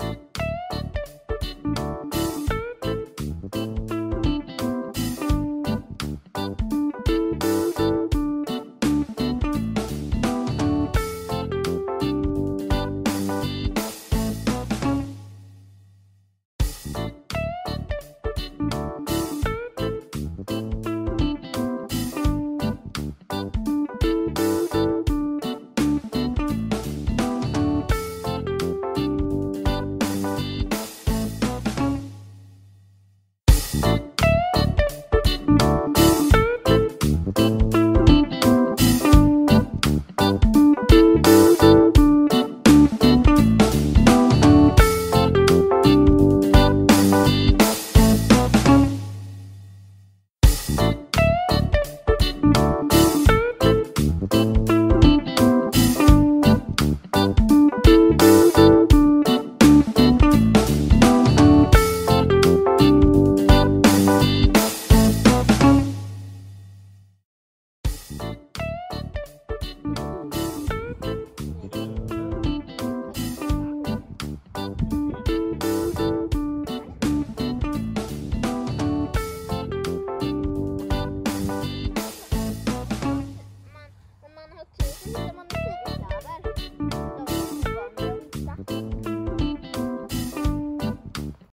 you you